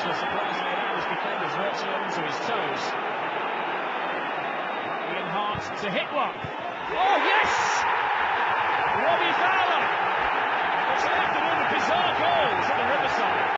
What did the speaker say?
Surprisingly, the Irish defenders watching onto his toes. Ian Hart to hit one. Oh, yes! Robbie Fowler!